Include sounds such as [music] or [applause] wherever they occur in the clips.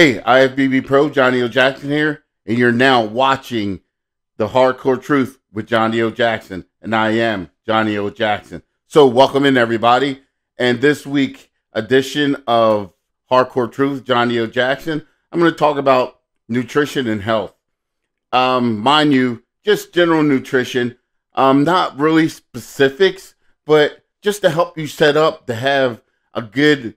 Hey, IFBB Pro, Johnnie O. Jackson here, and you're now watching The Hardcore Truth with Johnnie O. Jackson, and I am Johnnie O. Jackson. So, welcome in, everybody. And this week edition of Hardcore Truth, Johnnie O. Jackson, I'm going to talk about nutrition and health. Um, mind you, just general nutrition, um, not really specifics, but just to help you set up to have a good,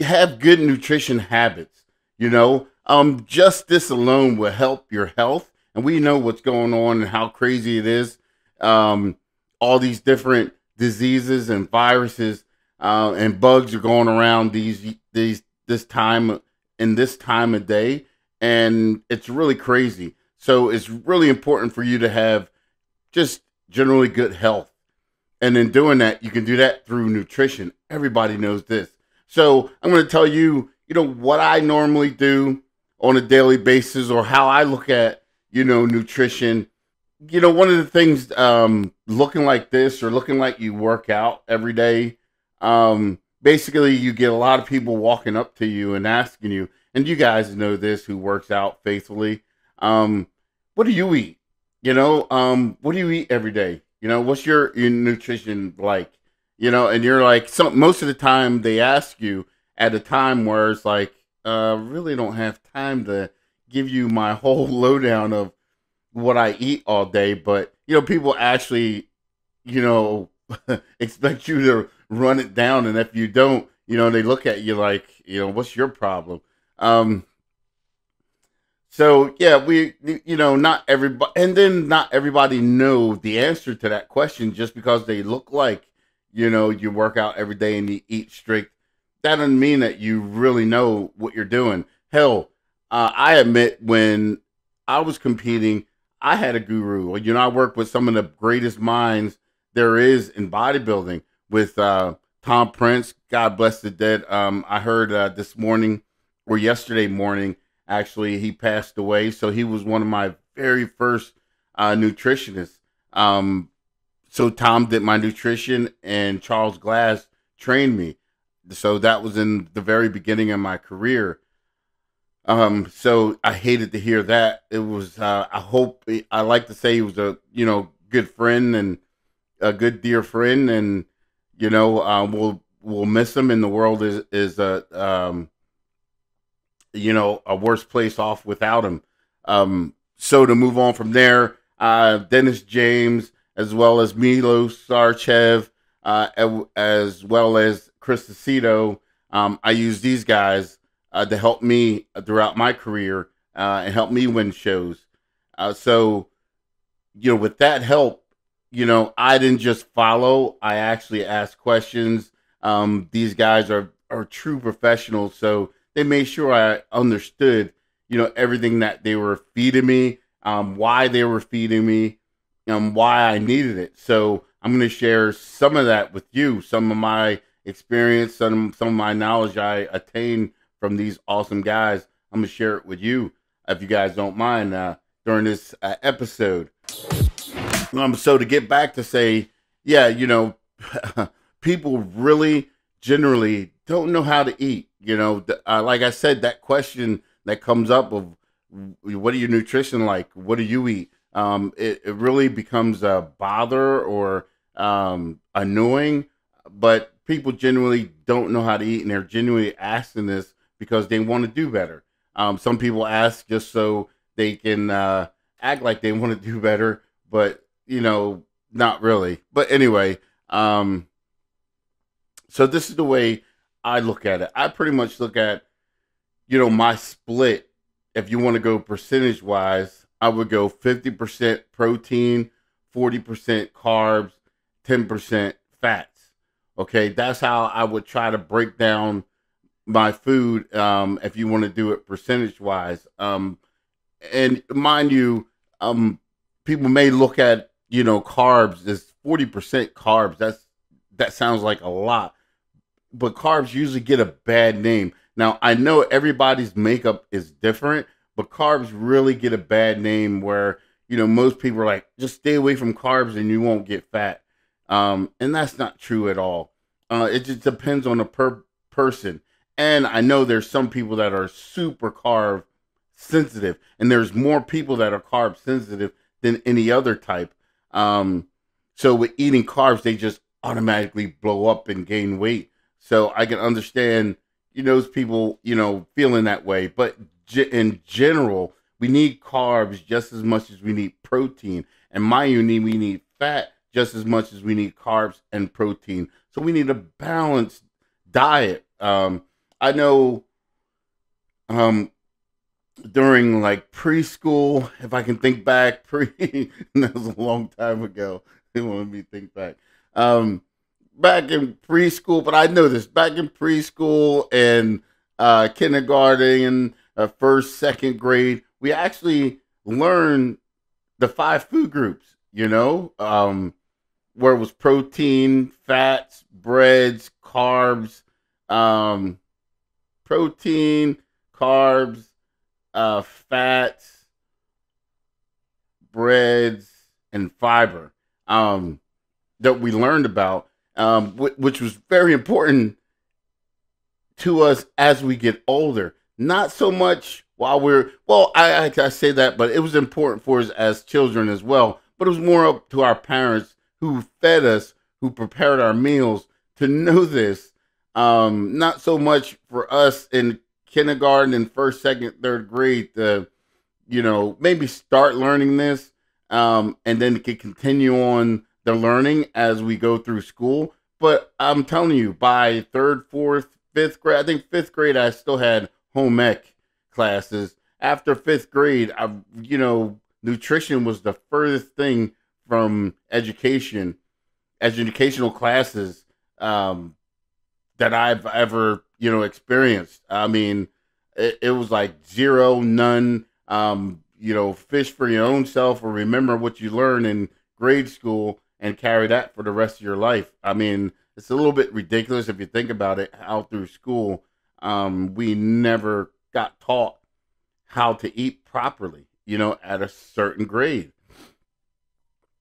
have good nutrition habits you know, um, just this alone will help your health. And we know what's going on and how crazy it is. Um, all these different diseases and viruses uh, and bugs are going around these these this time in this time of day, and it's really crazy. So it's really important for you to have just generally good health. And in doing that, you can do that through nutrition. Everybody knows this. So I'm going to tell you you know, what I normally do on a daily basis or how I look at, you know, nutrition. You know, one of the things um, looking like this or looking like you work out every day, um, basically you get a lot of people walking up to you and asking you, and you guys know this who works out faithfully, um, what do you eat? You know, um, what do you eat every day? You know, what's your, your nutrition like? You know, and you're like, some most of the time they ask you, at a time where it's like, uh, really don't have time to give you my [laughs] whole lowdown of what I eat all day. But, you know, people actually, you know, [laughs] expect you to run it down. And if you don't, you know, they look at you like, you know, what's your problem? Um, so yeah, we, you know, not everybody, and then not everybody know the answer to that question just because they look like, you know, you work out every day and you eat strict that doesn't mean that you really know what you're doing. Hell, uh, I admit when I was competing, I had a guru. You know, I worked with some of the greatest minds there is in bodybuilding with uh, Tom Prince. God bless the dead. Um, I heard uh, this morning or yesterday morning, actually, he passed away. So he was one of my very first uh, nutritionists. Um, so Tom did my nutrition, and Charles Glass trained me so that was in the very beginning of my career. Um, so I hated to hear that. It was. Uh, I hope. I like to say he was a you know good friend and a good dear friend, and you know uh, we'll we'll miss him. And the world is is a um, you know a worse place off without him. Um, so to move on from there, uh, Dennis James as well as Milo Sarcev, uh, as well as Chris Aceto. Um, I use these guys uh, to help me throughout my career uh, and help me win shows. Uh, so, you know, with that help, you know, I didn't just follow. I actually asked questions. Um, these guys are are true professionals, so they made sure I understood, you know, everything that they were feeding me, um, why they were feeding me, and why I needed it. So I'm going to share some of that with you, some of my experience, some some of my knowledge I attained from these awesome guys. I'm gonna share it with you if you guys don't mind uh, during this uh, episode. Um, so to get back to say, yeah, you know, [laughs] people really generally don't know how to eat. You know, uh, like I said, that question that comes up of what are your nutrition like? What do you eat? Um, it, it really becomes a bother or um, annoying, but people genuinely don't know how to eat and they're genuinely asking this because they want to do better. Um, some people ask just so they can uh, act like they want to do better, but you know, not really. But anyway, um, so this is the way I look at it. I pretty much look at, you know, my split. If you want to go percentage wise, I would go 50% protein, 40% carbs, 10% fats. Okay, that's how I would try to break down my food um, if you want to do it percentage wise. Um, and mind you, um, people may look at you know carbs as forty percent carbs. That's that sounds like a lot, but carbs usually get a bad name. Now I know everybody's makeup is different, but carbs really get a bad name where you know most people are like just stay away from carbs and you won't get fat. Um, and that's not true at all. Uh, it just depends on the per person. And I know there's some people that are super carb sensitive, and there's more people that are carb sensitive than any other type. Um, so with eating carbs, they just automatically blow up and gain weight. So I can understand, you know, those people, you know, feeling that way. But in general, we need carbs just as much as we need protein. And my need we need fat just as much as we need carbs and protein. So we need a balanced diet. Um, I know um, during like preschool, if I can think back, [laughs] pre that was a long time ago. [laughs] They want me to think back. Um, back in preschool, but I know this back in preschool and uh, kindergarten and uh, first, second grade, we actually learned the five food groups. You know, um, where it was protein, fats, breads, carbs, um, protein, carbs, uh, fats, breads, and fiber um, that we learned about, um, which was very important to us as we get older. Not so much while we're well, I, I, I say that, but it was important for us as children as well. But it was more up to our parents who fed us, who prepared our meals, to know this. Um, not so much for us in kindergarten and first, second, third grade to, you know, maybe start learning this um, and then can continue on the learning as we go through school. But I'm telling you, by third, fourth, fifth grade, I think fifth grade, I still had home ec classes. After fifth grade, I, you know, nutrition was the furthest thing from education, educational classes um, that I've ever you know, experienced. I mean, it, it was like zero, none. Um, you know, fish for your own self or remember what you learned in grade school and carry that for the rest of your life. I mean, it's a little bit ridiculous if you think about it. How through school, um, we never got taught how to eat properly. You know, at a certain grade.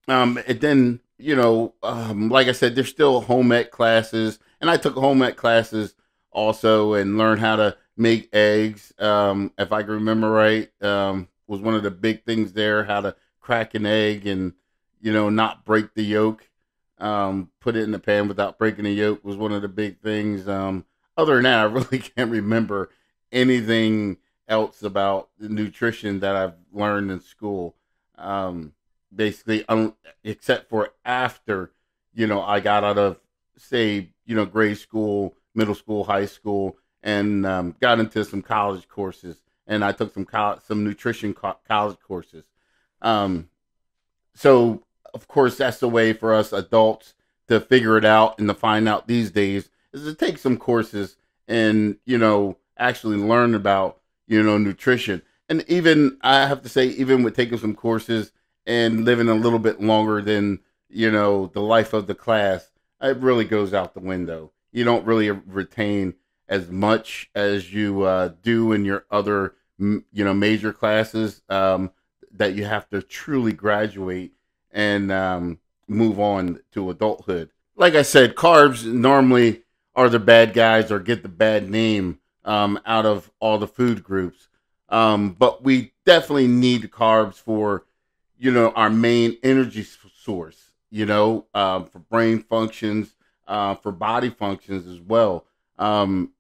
Um, and then you know, um, like I said, there's still home ec classes, and I took home ec classes also and learned how to make eggs. Um, if I can remember right, um, was one of the big things there. How to crack an egg and you know not break the yolk. Um, put it in the pan without breaking the yolk was one of the big things. Um, other than that, I [laughs] really can't remember anything else about nutrition that I've learned in school. Um, basically, um, except for after you know I got out of say you know grade school middle school, high school, and um, got into some college courses. And I took some college, some nutrition co- college courses. Um, so of course, that's the way for us adults to figure it out and to find out these days is to take some courses and you know actually learn about you know nutrition. And even I have to say, even with taking some courses and living a little bit longer than you know the life of the class, it really goes out the window you don't really retain as much as you uh, do in your other you know major classes um, that you have to truly graduate and um, move on to adulthood. Like I said, carbs normally are the bad guys or get the bad name um, out of all the food groups. Um, but we definitely need carbs for, you know, our main energy source, you know, um, for brain functions, uh, for body functions as well, um,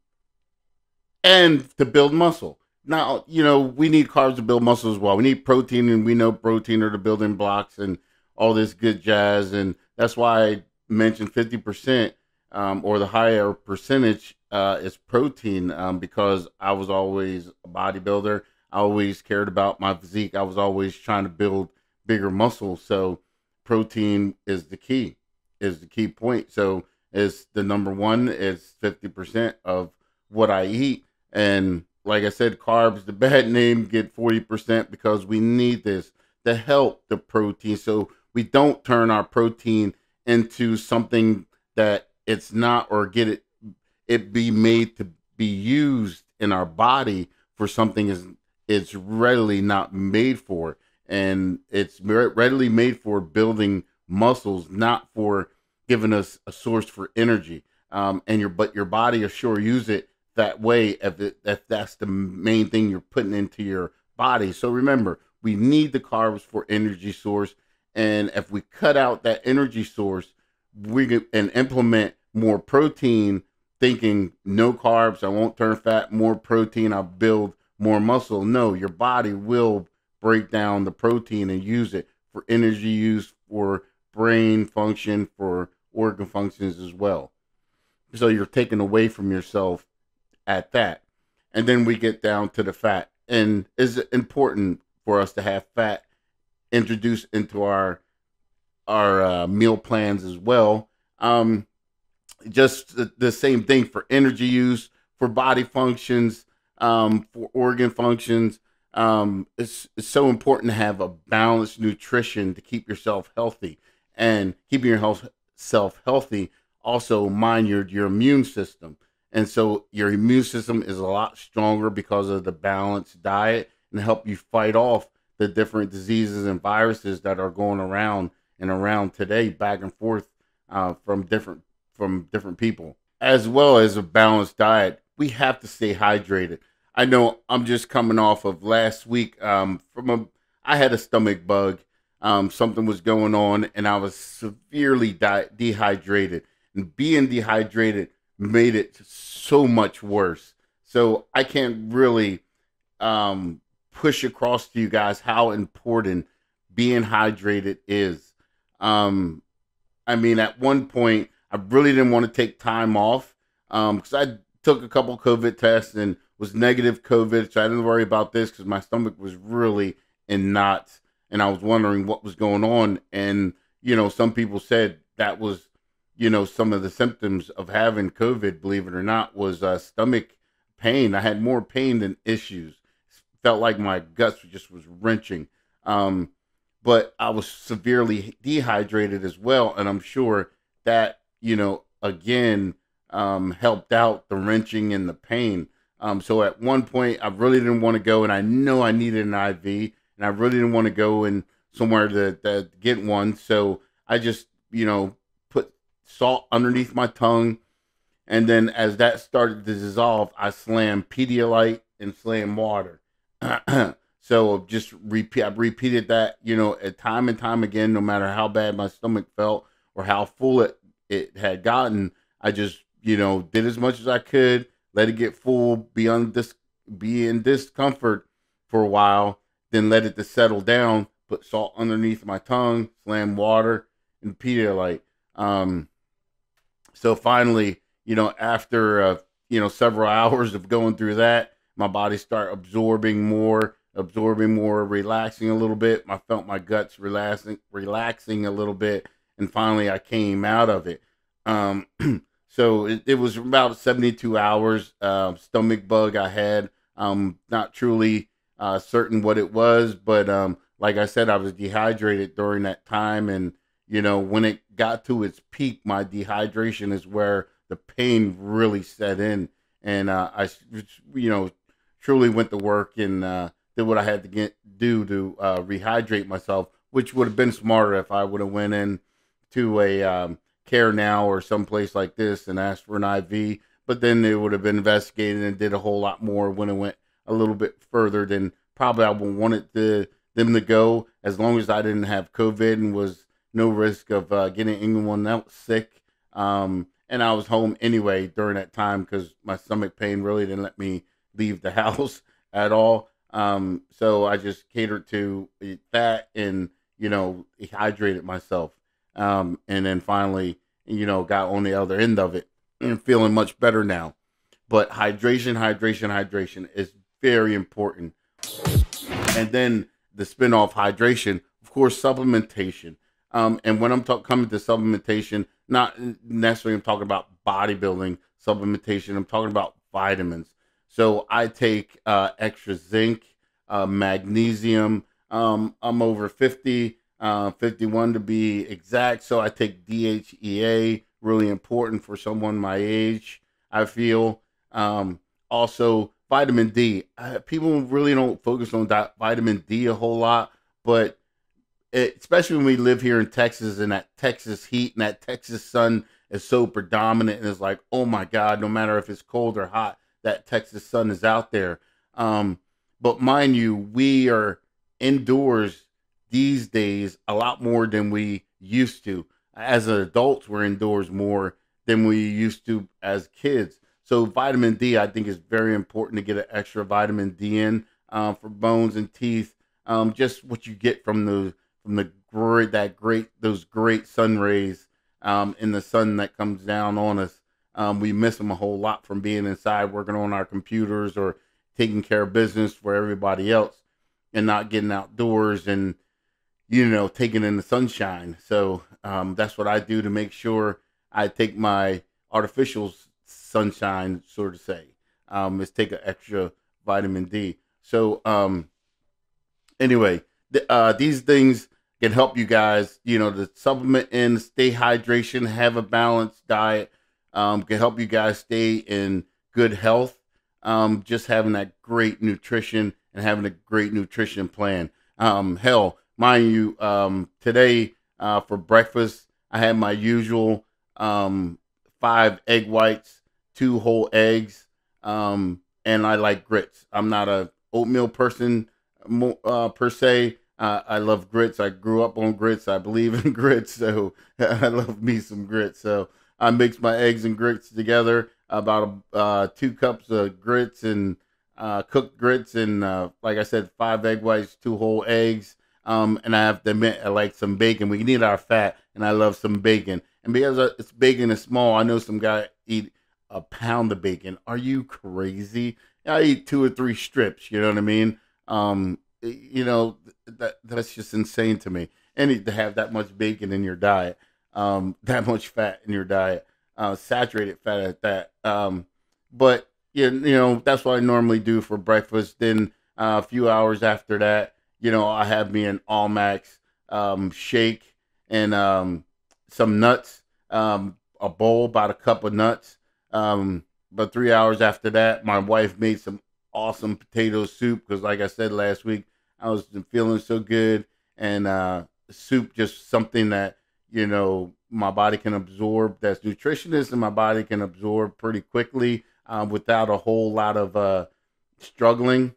and to build muscle. Now, you know, we need carbs to build muscle as well. We need protein, and we know protein are the building blocks and all this good jazz. And that's why I mentioned 50% um, or the higher percentage uh, is protein um, because I was always a bodybuilder. I always cared about my physique. I was always trying to build bigger muscle. So protein is the key, is the key point. So is the number one. is 50% of what I eat. And like I said, carbs, the bad [laughs] name, get 40% because we need this to help the protein. So we don't turn our protein into something that it's not or get it it be made to be used in our body for something is it's readily not made for and it's readily made for building muscles not for giving us a source for energy. Um, and your but your body will sure use it that way if, it, if that's the main thing you're putting into your body. So remember, we need the carbs for energy source. And if we cut out that energy source, we can and implement more protein, thinking no carbs, I won't turn fat, more protein, I'll build more muscle. No, your body will break down the protein and use it for energy use, for brain function, for organ functions as well. So you're taking away from yourself at that. And then we get down to the fat. And is it important for us to have fat introduced into our our uh, meal plans as well? Um, just the, the, same thing for energy use, for body functions, um, for organ functions. Um, it's, it's so important to have a balanced nutrition to keep yourself healthy and keeping your health self healthy also mind your your immune system. And so your immune system is a lot stronger because of the balanced diet and help you fight off the different diseases and viruses that are going around and around today back and forth uh, from different from different people. As well as a balanced diet we have to stay hydrated i know i'm just coming off of last week um, from a i had a stomach bug um, something was going on and I was severely di- dehydrated. And being dehydrated made it so much worse. So I can't really um, push across to you guys how important being hydrated is. Um, I mean, at one point, I really didn't want to take time off because um, I took a couple COVID tests and was negative COVID. So I didn't worry about this because my stomach was really in knots and I was wondering what was going on. And you know, some people said that was, you know, some of the symptoms of having COVID. Believe it or not, was uh, stomach pain. I had more pain than issues. Felt like my guts just was wrenching. Um, but I was severely dehydrated as well, and I'm sure that you know again um, helped out the wrenching and the pain. Um, so at one point, I really didn't want to go, and I know I needed an IV and I really didn't want to go and somewhere to, to get one. So I just, you know, put salt underneath my tongue. And then as that started to dissolve, I slammed Pedialyte and slammed water. [clears throat] so just repeat, I repeated that, you know, time and time again, no matter how bad my stomach felt or how full it, it had gotten. I just, you know, did as much as I could, let it get full, be this, be in discomfort for a while, then let it to settle down. Put salt underneath my tongue, slam water, and Pedialyte. Um, so finally, you know, after uh, you know several [laughs] hours of going through that, my body start absorbing more, absorbing more, relaxing a little bit. I felt my guts relaxing, relaxing a little bit, and finally I came out of it. Um, [clears throat] so it, it, was about 72 hours. Uh, stomach bug I had. Um, not truly uh, certain what it was, but um, like I said, I was dehydrated during that time, and you know when it got to its peak, my dehydration is where the pain really set in, and uh, I, you know, truly went to work and uh, did what I had to get do to uh, rehydrate myself, which would have been smarter if I would have went in to a um, CareNow or someplace like this and asked for an IV. But then they would have been investigated and did a whole lot more when it went a little bit further than probably I would wanted to, them to go as long as I didn't have COVID and was no risk of uh, getting anyone else sick. Um, and I was home anyway during that time because my stomach pain really didn't let me leave the [laughs] house at all. Um, so I just catered to that and, you know, hydrated myself. Um, and then finally, you know, got on the other end of it and feeling much better now. But hydration, hydration, hydration is very important. And then the spin-off hydration, of course, supplementation. Um, and when I'm talk- coming to supplementation, not necessarily I'm talking about bodybuilding supplementation. I'm talking about vitamins. So I take uh, extra zinc, uh, magnesium. Um, I'm over 50, uh, 51 to be exact. So I take DHEA, really important for someone my age. I feel. Um, also vitamin D. Uh, people really don't focus on that vitamin D a whole lot, but it, especially when we live here in Texas and that Texas heat and that Texas sun is so predominant and it's like, oh my God, no matter if it's cold or hot, that Texas sun is out there. Um, but mind you, we are indoors these days a lot more than we used to. As adults, we're indoors more than we used to as kids. So vitamin D, I think, is very important to get an extra vitamin D in um, for bones and teeth. Um, just what you get from the from the great that great those great sun rays um, in the sun that comes down on us. Um, we miss them a whole lot from being inside working on our computers or taking care of business for everybody else and not getting outdoors and you know taking in the sunshine. So um, that's what I do to make sure I take my artificial sunshine, sort of say, um, is take an extra vitamin D. So um, anyway, th- uh, these things can help you guys, you know, the supplement in, stay hydration, have a balanced diet, um, can help you guys stay in good health. Um, just having that great nutrition and having a great nutrition plan. Um, hell, mind you, um, today uh, for breakfast, I had my usual um, five egg whites, two whole eggs, um, and I like grits. I'm not a oatmeal person uh, per se. Uh, I love grits. I grew up on grits. I believe in [laughs] grits, so [laughs] I love me some grits. So I mix my eggs and grits together. About uh, two cups of grits and uh, cooked grits, and uh, like I said, five egg whites, two whole eggs. Um, and I have to admit, I like some bacon. We need our fat, and I love some bacon. And because it's bacon is small, I know some guy eat a pound of bacon. Are you crazy? I eat two or three strips. You know what I mean? Um, you know that that's just insane to me. And to have that much bacon in your diet, um, [laughs] that much fat in your diet, uh, saturated fat at that. Um, but you, you know that's what I normally do for breakfast. Then uh, a few hours after that, you know, I have me an Allmax um, shake and um, some nuts, um, a bowl, about a cup of nuts. Um, but three hours after that, my wife made some awesome potato soup because, like I said last week, I was feeling so good, and uh, soup just something that you know my body can absorb. That's nutritionist, and my body can absorb pretty quickly uh, without a whole lot of uh, struggling,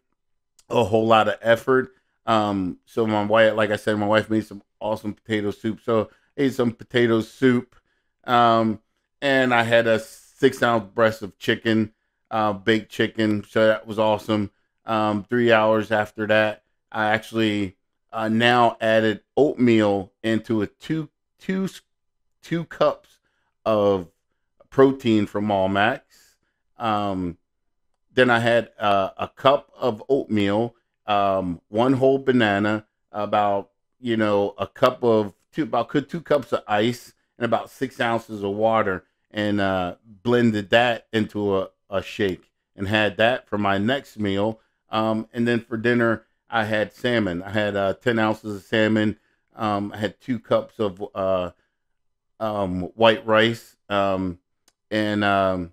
a whole lot of effort. Um, so my wife, like I said, my wife made some awesome potato soup. So I ate some potato soup, um, and I had a six ounce breast of chicken, uh, baked chicken. So that was awesome. Um, three hours after that, I actually uh, now added oatmeal into a two two two cups of protein from Allmax. Um, then I had uh, a cup of oatmeal, um, one whole banana, about you know a cup of two about two cups of ice, and about six ounces of water, and uh, blended that into a, a shake, and had that for my next meal. Um, and then for dinner, I had salmon. I had uh, 10 ounces of salmon. Um, I had two cups of uh, um, white rice um, and um,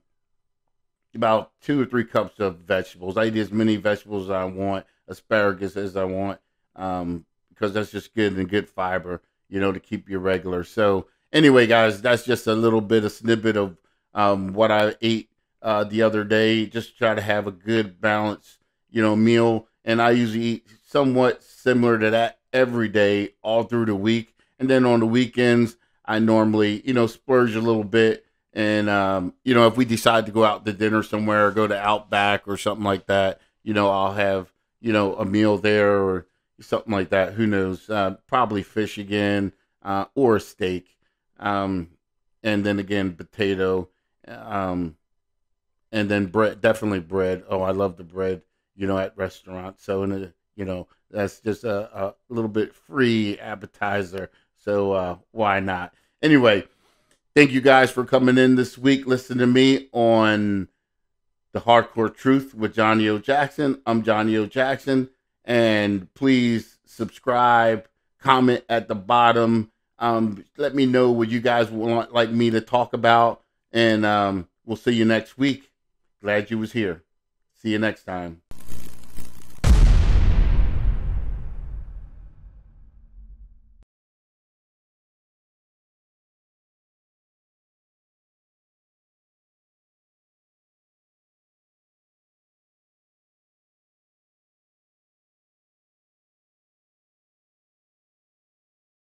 about two or three cups of vegetables. I eat as many vegetables as I want, asparagus as I want, um, because that's just good and good fiber, you know, to keep you regular. So, anyway, guys, that's just a little bit, a snippet of um, what I ate uh, the other day. Just try to have a good balance, you know, meal and I usually eat somewhat similar to that every day, all through the week. And then on the weekends, I normally, you know, splurge a little bit. And, um, you know, if we decide to go out to dinner somewhere or go to Outback or something like that, you know, I'll have, you know, a meal there or something like that. Who knows? Uh, probably fish again uh, or a steak. Um, and then again, potato. Um, and then bread, definitely bread. Oh, I love the bread you know, at restaurants. So, in a, you know, that's just a, a little bit free appetizer. So, uh, why not? Anyway, thank you guys for coming in this week. Listen to me on the Hardcore Truth with Johnnie O. Jackson. I'm Johnnie O. Jackson. And please subscribe, comment at the bottom. Um, let me know what you guys want like me to talk about. And um, we'll see you next week. Glad you was here. See you next time.